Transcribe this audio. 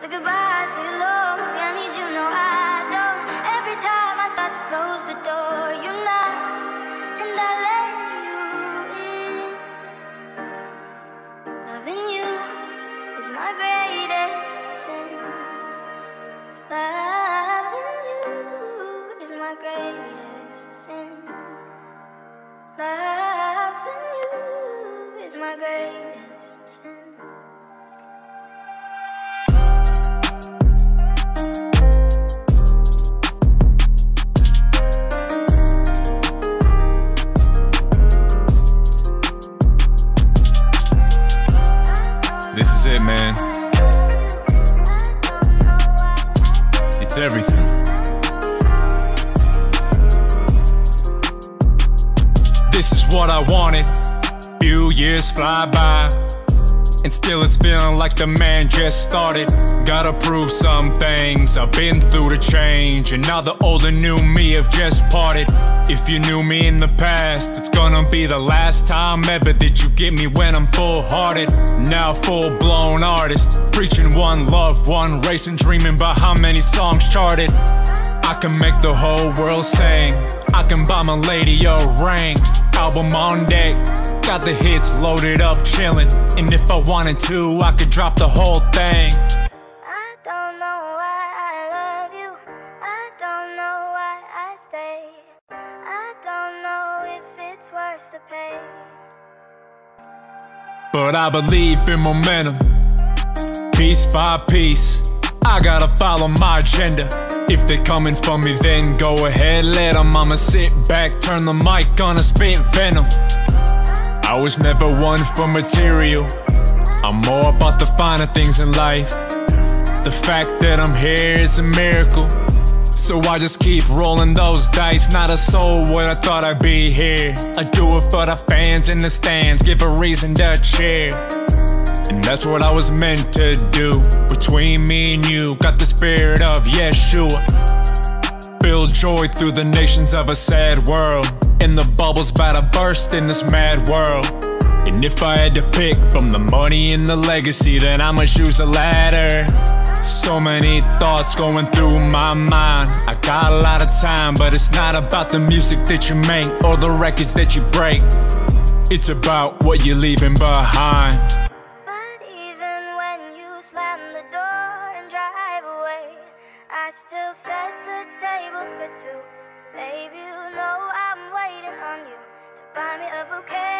The goodbyes, the the I need you, no I don't. Every time I start to close the door, you knock, and I let you in. Loving you is my greatest sin. Loving you is my greatest sin. Loving you is my greatest sin. Is it, man. It's everything. This is what I wanted. Few years fly by. And still it's feeling like the man just started. Gotta prove some things. I've been through the change. And now the old and new me have just parted. If you knew me in the past, it's gonna be the last time ever that you get me when I'm full hearted. Now full blown artist. Preaching one love, one race, and dreaming about how many songs charted. I can make the whole world sing. I can buy my lady a ring. Album on deck. Got the hits loaded up, chillin'. And if I wanted to, I could drop the whole thing. I don't know why I love you. I don't know why I stay. I don't know if it's worth the pain. But I believe in momentum. Piece by piece, I gotta follow my agenda. If they're coming for me, then go ahead, let them. I'ma sit back, turn the mic on and spit venom. I was never one for material. I'm more about the finer things in life. The fact that I'm here is a miracle. So I just keep rolling those dice. Not a soul what I thought I'd be here. I do it for the fans in the stands, give a reason to cheer. And that's what I was meant to do. Between me and you, got the spirit of Yeshua. Build joy through the nations of a sad world. And the bubbles about to burst in this mad world. And if I had to pick from the money and the legacy, then I'ma choose a ladder. So many thoughts going through my mind. I got a lot of time, but it's not about the music that you make or the records that you break. It's about what you're leaving behind. Still set the table for two. Babe, you know I'm waiting on you to buy me a bouquet.